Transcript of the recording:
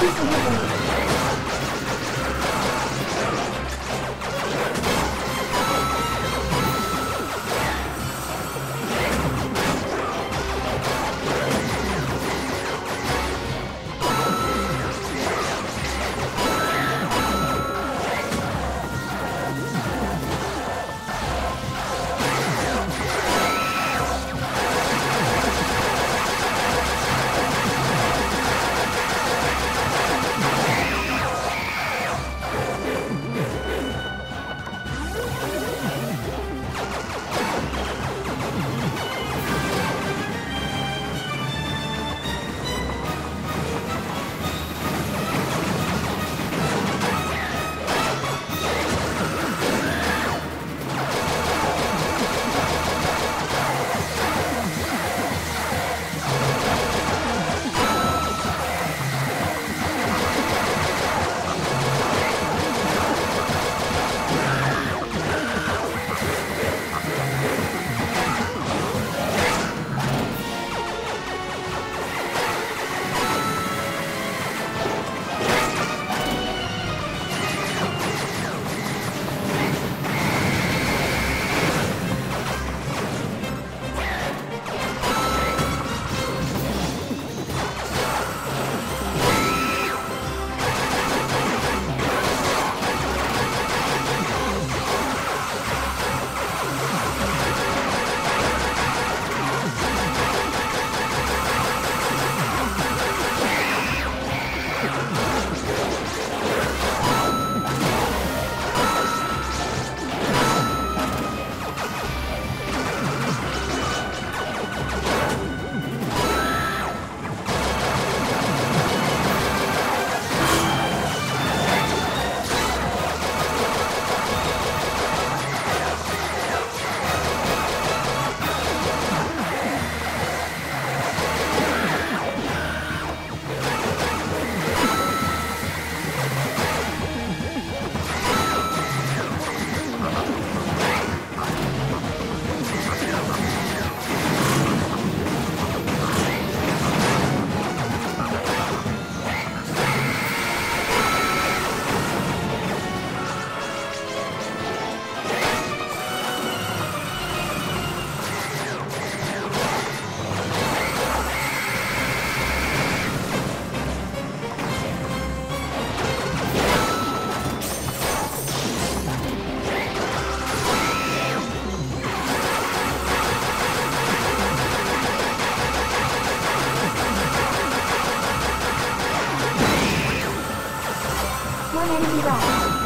Please don't のエネル？